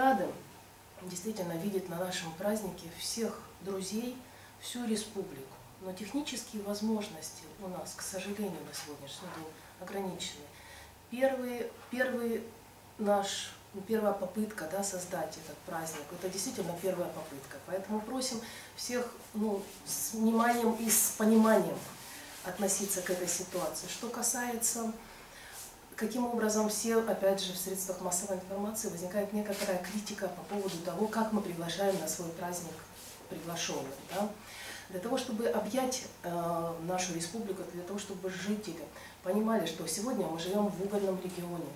Рады действительно видеть на нашем празднике всех друзей, всю республику. Но технические возможности у нас, к сожалению, на сегодняшний день ограничены. Первый, первый наш, первая попытка да, создать этот праздник, это действительно первая попытка. Поэтому просим всех ну, с вниманием и с пониманием относиться к этой ситуации. Что касается каким образом все, опять же, в средствах массовой информации возникает некоторая критика по поводу того, как мы приглашаем на свой праздник приглашенных. Да? Для того, чтобы объять э, нашу республику, для того, чтобы жители понимали, что сегодня мы живем в угольном регионе.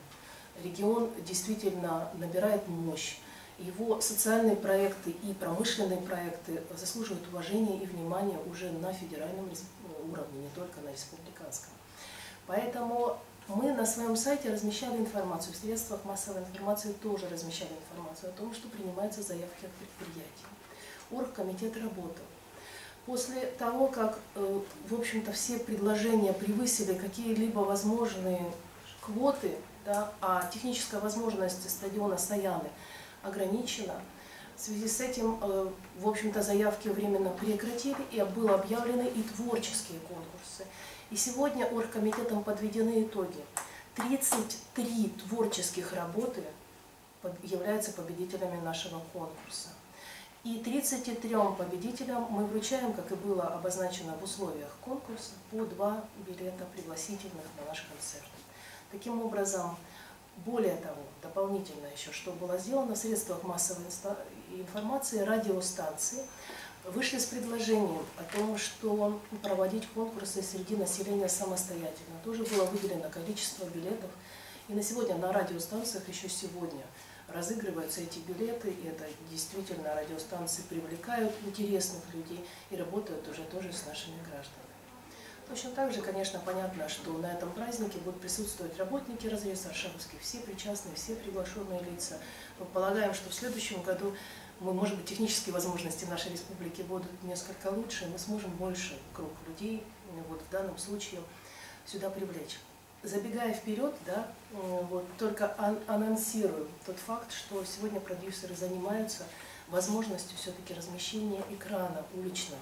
Регион действительно набирает мощь. Его социальные проекты и промышленные проекты заслуживают уважения и внимания уже на федеральном уровне, не только на республиканском. Поэтому мы на своем сайте размещали информацию, в средствах массовой информации тоже размещали информацию о том, что принимаются заявки от предприятий. Оргкомитет работал. После того, как, э, в общем-то, все предложения превысили какие-либо возможные квоты, да, а техническая возможность стадиона Саяны ограничена, в связи с этим, э, в общем-то, заявки временно прекратили, и были объявлены и творческие конкурсы. И сегодня оргкомитетом подведены итоги. 33 творческих работы являются победителями нашего конкурса. И 33 победителям мы вручаем, как и было обозначено в условиях конкурса, по два билета пригласительных на наш концерт. Таким образом, более того, дополнительно еще, что было сделано в средствах массовой информации, радиостанции, вышли с предложением о том, что проводить конкурсы среди населения самостоятельно. Тоже было выделено количество билетов. И на сегодня на радиостанциях еще сегодня разыгрываются эти билеты, и это действительно радиостанции привлекают интересных людей и работают уже тоже с нашими гражданами. Точно так же, конечно, понятно, что на этом празднике будут присутствовать работники разреза Аршавовских, все причастные, все приглашенные лица. Мы полагаем, что в следующем году мы, может быть, технические возможности нашей республики будут несколько лучше, мы сможем больше круг людей, вот в данном случае, сюда привлечь. Забегая вперед, да, вот, только ан анонсирую тот факт, что сегодня продюсеры занимаются возможностью все-таки размещения экрана уличного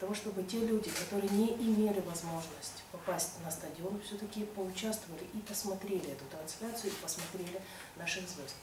того, чтобы те люди, которые не имели возможность попасть на стадион, все-таки поучаствовали и посмотрели эту трансляцию, и посмотрели наших звезд.